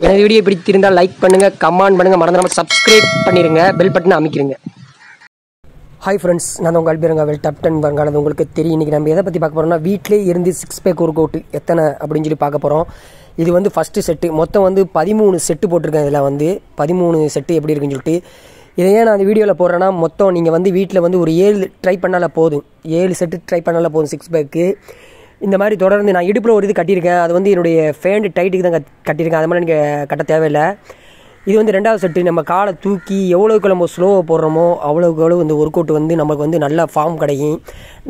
எனது வீடியோ பிடித்திருந்தால் லைக் பண்ணுங்கள் கமெண்ட் பண்ணுங்கள் மறந்துடாமல் சப்ஸ்கிரைப் பண்ணிடுங்க பெல் பட்டனை அமைக்கிறீங்க ஹாய் ஃப்ரெண்ட்ஸ் நான் உங்கள் அல்பிரங்க வெல் டாப் டென் வருங்காலது உங்களுக்கு தெரியும். இன்றைக்கி நம்ம எதை பற்றி பார்க்க போகிறோம்னா வீட்டிலே இருந்து சிக்ஸ் பேக் ஒர்க் அவுட் எத்தனை அப்படின்னு சொல்லி பார்க்க போகிறோம் இது வந்து ஃபஸ்ட்டு செட்டு மொத்தம் வந்து பதிமூணு செட்டு போட்டிருக்கேன் இதில் வந்து. பதிமூணு செட்டு எப்படி இருக்குன்னு சொல்லிட்டு. இதை ஏன் நான் அந்த வீடியோவில் போடுறேன்னா மொத்தம் நீங்கள் வந்து வீட்டில் வந்து ஒரு ஏழு ட்ரை பண்ணால போதும். ஏழு செட்டு ட்ரை பண்ணால போதும் சிக்ஸ் பேக்கு இந்த மாதிரி தொடர்ந்து நான் இடுப்பில் ஒரு இது கட்டியிருக்கேன். அது வந்து என்னுடைய ஃபேண்டு டைட்டுக்கு தான் கட் கட்டியிருக்கேன். அது மாதிரி நீங்கள் கட்ட தேவையில்லை. இது வந்து ரெண்டாவது செட்டு நம்ம காலை தூக்கி எவ்வளோக்கு நம்ம ஸ்லோவாக போடுறோமோ அவ்வளோக்கு எவ்வளோ இந்த ஒர்க் அவுட் வந்து நமக்கு வந்து நல்ல ஃபார்ம் கிடைக்கும்.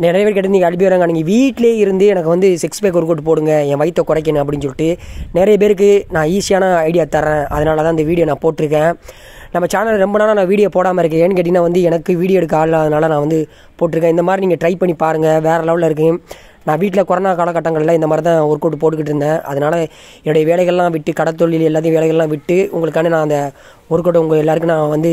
நிறைய பேர் கேட்டு நீங்கள் அனுப்பி வராங்க. நீங்கள் வீட்டிலே இருந்து எனக்கு வந்து சிக்ஸ் பேக் ஒர்க் அவுட் போடுங்க என் வயிற்றை குறைக்கணும் அப்படின்னு சொல்லிட்டு நிறைய பேருக்கு நான் ஈஸியான ஐடியா தரேன் அதனால தான் இந்த வீடியோ நான் போட்டிருக்கேன். நம்ம சேனல் ரொம்ப நாளாக நான் வீடியோ போடாமல் இருக்கேன். ஏன்னு கேட்டிங்கன்னா வந்து எனக்கு வீடியோ எடுக்க ஆள் அதனால நான் வந்து போட்டிருக்கேன். இந்த மாதிரி நீங்கள் ட்ரை பண்ணி பாருங்கள் வேறு லெவலில் இருக்குது நான் வீட்டில் கொரோனா காலகட்டங்களில் இந்த மாதிரி தான் ஒர்க் அவுட் போட்டுக்கிட்டு இருந்தேன். அதனால் என்னுடைய வேலைகள்லாம் விட்டு கடத்தொழில் எல்லாத்தையும் வேலைகள்லாம் விட்டு உங்களுக்கான நான் அந்த ஒர்க் அவுட் உங்கள் எல்லாருக்கும் நான் வந்து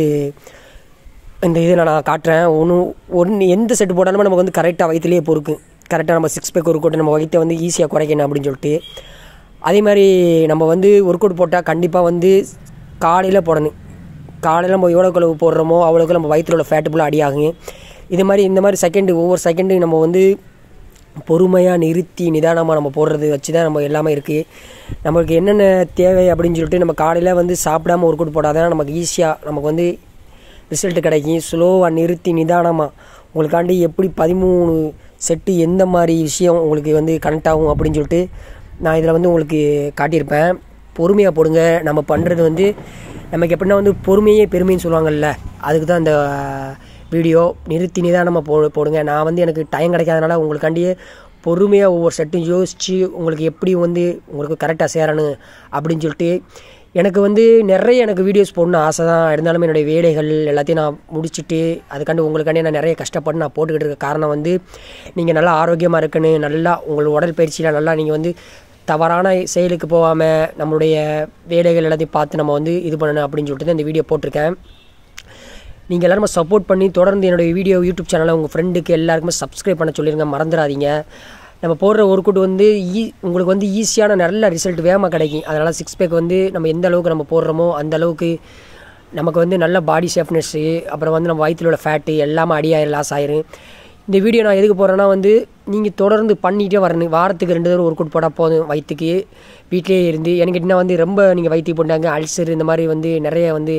இந்த இதை நான் காட்டுறேன். ஒன்று ஒன்று எந்த செட்டு போட்டாலுமே நமக்கு வந்து கரெக்டாக வயிற்றுலேயே பொறுக்கு. கரெக்டாக நம்ம சிக்ஸ் பேக் ஒர்க் அவுட் நம்ம வயிற்றை வந்து ஈஸியாக குறைக்கணும் அப்படின்னு சொல்லிட்டு. அதே மாதிரி நம்ம வந்து ஒர்க் அவுட் போட்டால் கண்டிப்பாக வந்து காலையில் போடணும். காலையில் நம்ம எவ்வளோக்கு அளவு போடுறோமோ அவ்வளோக்கு நம்ம வயிற்றில் உள்ள ஃபேட்டு ஃபுல்லாக அடியாகுங்க இது மாதிரி இந்த மாதிரி செகண்டு ஒவ்வொரு செகண்டு நம்ம வந்து பொறுமையாக நிறுத்தி நிதானமாக நம்ம போடுறது வச்சு தான் நம்ம எல்லாமே இருக்குது நம்மளுக்கு என்னென்ன தேவை அப்படின்னு சொல்லிட்டு நம்ம காலையில் வந்து சாப்பிடாம ஒர்க் அவுட் போடாதான் நமக்கு ஈஸியாக நமக்கு வந்து ரிசல்ட் கிடைக்கும். ஸ்லோவாக நிறுத்தி நிதானமாக உங்களுக்காண்டி எப்படி பதிமூணு செட்டு எந்த மாதிரி விஷயம் உங்களுக்கு வந்து கனெக்ட் ஆகும் அப்படின்னு சொல்லிட்டு நான் இதில் வந்து உங்களுக்கு காட்டியிருப்பேன். பொறுமையாக போடுங்க. நம்ம பண்ணுறது வந்து நமக்கு எப்படின்னா வந்து பொறுமையே பெருமைன்னு சொல்லுவாங்கல்ல அதுக்கு தான் இந்த வீடியோ நிறுத்தி நிதானமாக போ போடுங்க. நான் வந்து எனக்கு டைம் கிடைக்காதனால உங்களுக்காண்டியே பொறுமையாக ஒவ்வொரு செட்டும் யோசித்து உங்களுக்கு எப்படி வந்து உங்களுக்கு கரெக்டாக சேரணும் அப்படின்னு சொல்லிட்டு எனக்கு வந்து நிறைய எனக்கு வீடியோஸ் போடணும் ஆசை தான். இருந்தாலும் என்னுடைய வேலைகள் எல்லாத்தையும் நான் முடிச்சுட்டு அதுக்காண்டி உங்களுக்காண்டி நான் நிறைய கஷ்டப்பட்டு நான் போட்டுக்கிட்டு இருக்க காரணம் வந்து நீங்கள் நல்லா ஆரோக்கியமாக இருக்கணும். நல்லா உங்கள் உடல் பயிற்சியில் நல்லா நீங்கள் வந்து தவறான செயலுக்கு போகாமல் நம்மளுடைய வேலைகள் எல்லாத்தையும் பார்த்து நம்ம வந்து இது பண்ணணும் அப்படின்னு சொல்லிட்டு தான் இந்த வீடியோ போட்டிருக்கேன். நீங்கள் எல்லாருமே சப்போர்ட் பண்ணி தொடர்ந்து என்னுடைய வீடியோ யூடியூப் சேனலை உங்கள் ஃப்ரெண்டுக்கு எல்லாருக்குமே சப்ஸ்கிரைப் பண்ண சொல்லிடுங்க மறந்துடாதீங்க. நம்ம போடுற ஒர்க் அவுட் வந்து ஈ உங்களுக்கு வந்து ஈஸியான நல்ல ரிசல்ட் வேகமாக கிடைக்கும். அதனால் சிக்ஸ் பேக் வந்து நம்ம எந்த அளவுக்கு நம்ம போடுறோமோ அந்த அளவுக்கு நமக்கு வந்து நல்ல பாடி சேஃப்னஸ்ஸு அப்புறம் வந்து நம்ம வயிற்றில் உள்ள ஃபேட்டு எல்லாமே அடியாயிரம் லாஸ் ஆயிரும். இந்த வீடியோ நான் எதுக்கு போகிறேன்னா வந்து நீங்கள் தொடர்ந்து பண்ணிகிட்டே வரணும். வாரத்துக்கு ரெண்டு தடவை ஒர்க் அவுட் போட போதும் வயிற்றுக்கு வீட்டிலே இருந்து எனக்கு கேட்டிங்கன்னா வந்து ரொம்ப நீங்கள் வயிற்று போட்டாங்க அல்சர் இந்த மாதிரி வந்து நிறைய வந்து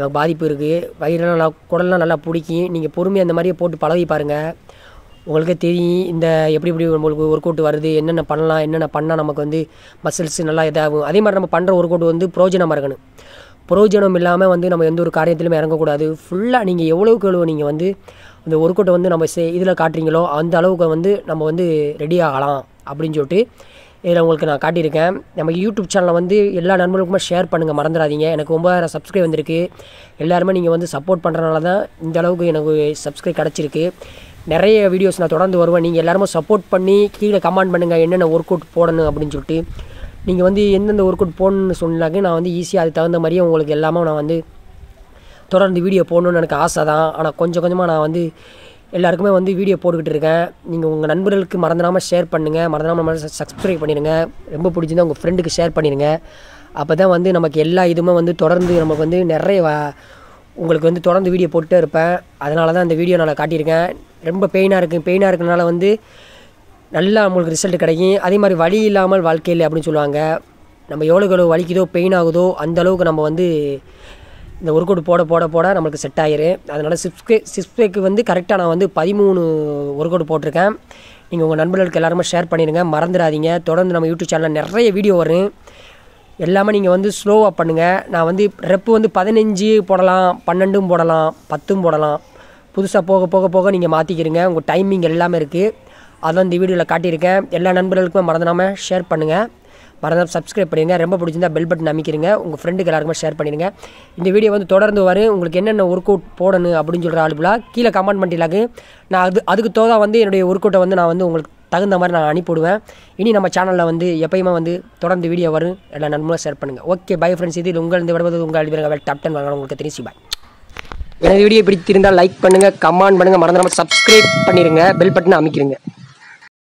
நமக்கு பாதிப்பு இருக்குது வயிறுலாம் நல்லா குடல்லாம் நல்லா பிடிக்கும் நீங்கள் பொறுமையாக அந்த மாதிரியே போட்டு பழகி பாருங்கள் உங்களுக்கே தெரியும் இந்த எப்படி எப்படி உங்களுக்கு ஒர்க் அவுட் வருது என்னென்ன பண்ணலாம் என்னென்ன பண்ணால் நமக்கு வந்து மசில்ஸ் நல்லா இதாகும். அதே மாதிரி நம்ம பண்ணுற ஒர்க் அவுட் வந்து பிரயோஜனமாக இருக்கணும். புரோஜனம் இல்லாமல் வந்து நம்ம எந்த ஒரு காரியத்திலுமே இறங்கக்கூடாது. ஃபுல்லாக நீங்கள் எவ்வளோக்கு எவ்வளோ நீங்கள் வந்து அந்த ஒர்க் அவுட்டை வந்து நம்ம சே இதில் காட்டுறீங்களோ அந்த அளவுக்கு வந்து நம்ம வந்து ரெடி ஆகலாம் அப்படின்னு சொல்லிட்டு இதில் உங்களுக்கு நான் காட்டியிருக்கேன். நம்ம யூடியூப் சேனலை வந்து எல்லா நண்பர்களுக்குமே ஷேர் பண்ணுங்கள் மறந்துடாதீங்க. எனக்கு ஒம்பதாயிரம் சப்ஸ்கிரைப் வந்திருக்கு. எல்லாருமே நீங்கள் வந்து சப்போர்ட் பண்ணுறனால தான் இந்த அளவுக்கு எனக்கு சப்ஸ்கிரைப் கிடச்சிருக்கு. நிறைய வீடியோஸ் நான் தொடர்ந்து வருவேன். நீங்கள் எல்லாருமே சப்போர்ட் பண்ணி கீழே கமெண்ட் பண்ணுங்கள் என்னென்ன ஒர்க் அவுட் போடணும் அப்படின்னு சொல்லிட்டு. நீங்கள் வந்து எந்தெந்த ஒர்க் அவுட் போடணும்னு சொன்னாக்க நான் வந்து ஈஸியாக அதுக்கு தகுந்த மாதிரியே உங்களுக்கு எல்லாமே நான் வந்து தொடர்ந்து வீடியோ போடணுன்னு எனக்கு ஆசை தான். ஆனால் கொஞ்சம் கொஞ்சமாக நான் வந்து எல்லாருக்குமே வந்து வீடியோ போட்டுக்கிட்டு இருக்கேன். நீங்கள் உங்கள் நண்பர்களுக்கு மறந்துடாமல் ஷேர் பண்ணுங்கள் மறந்துடாமல் சப்ஸ்கிரைப் பண்ணிடுங்க. ரொம்ப பிடிச்சிருந்தா உங்கள் ஃப்ரெண்டுக்கு ஷேர் பண்ணிடுங்க. அப்போ தான் வந்து நமக்கு எல்லா இதுவுமே வந்து தொடர்ந்து நமக்கு வந்து நிறைய உங்களுக்கு வந்து தொடர்ந்து வீடியோ போட்டுட்டே இருப்பேன். அதனால தான் அந்த வீடியோ நான் காட்டியிருக்கேன். ரொம்ப பெயினாக இருக்குது பெயினாக இருக்கனால வந்து நல்லா நம்மளுக்கு ரிசல்ட் கிடைக்கும். அதே மாதிரி வழி இல்லாமல் வாழ்க்கையில் அப்படின்னு சொல்லுவாங்க. நம்ம எவ்வளோக்கு எவ்வளோ வலிக்குதோ பெயின் ஆகுதோ அந்த அளவுக்கு நம்ம வந்து இந்த ஒர்க் அவுட் போட போட போட நம்மளுக்கு செட் ஆயிரும் அதனால் சிப்ஸ்கே சிப்ஸ்பேக்கு வந்து கரெக்டாக நான் வந்து பதிமூணு ஒர்க் அவுட் போட்டிருக்கேன். நீங்கள் உங்கள் நண்பர்களுக்கு எல்லாருமே ஷேர் பண்ணிடுங்க மறந்துடாதீங்க. தொடர்ந்து நம்ம யூடியூப் சேனலில் நிறைய வீடியோ வரும். எல்லாமே நீங்கள் வந்து ஸ்லோவாக பண்ணுங்கள் நான் வந்து ரெப்பு வந்து பதினஞ்சு போடலாம் பன்னெண்டும் போடலாம் பத்தும் போடலாம். புதுசாக போக போக போக நீங்கள் மாற்றிக்கிறீங்க உங்கள் டைமிங் எல்லாமே இருக்குது அதான் இந்த வீடியோவில் காட்டியிருக்கேன். எல்லா நண்பர்களுக்குமே மறந்துடாமல் ஷேர் பண்ணுங்கள் மறந்தாமல் சப்ஸ்கிரைப் பண்ணிடுங்க ரொம்ப பிடிச்சிருந்தா பெல் பட்டன் அமைக்கிறீங்க உங்கள் ஃப்ரெண்டுக்கு எல்லாருக்குமே ஷேர் பண்ணிடுங்க இந்த வீடியோ வந்து தொடர்ந்து வரும் உங்களுக்கு என்னென்ன ஒர்க் அவுட் போடணும் அப்படின்னு சொல்கிற ஆளுபுலா கீழே கமெண்ட் பண்ணிடலாக்கு நான் அது அதுக்கு தோதா வந்து என்னுடைய ஒர்க் அவுட்டை வந்து நான் வந்து உங்களுக்கு தகுந்த மாதிரி நான் அனுப்பிவிடுவேன். இனி நம்ம சேனலில் வந்து எப்பயுமே வந்து தொடர்ந்து வீடியோ வரும் எல்லா நண்பர்களும் ஷேர் பண்ணுங்கள் ஓகே பை ஃப்ரெண்ட்ஸ் இது உங்கள் இந்த விடுவது உங்கள் அழிவிறங்க டாப் டென் வாங்க உங்களுக்கு தெரிஞ்சு பாய் எனது வீடியோ பிடித்திருந்தால் லைக் பண்ணுங்கள் கமெண்ட் பண்ணுங்கள் மறந்துடாமல் சப்ஸ்கிரைப் பண்ணிடுங்க பெல் பட்டனை அமைக்கிறீங்க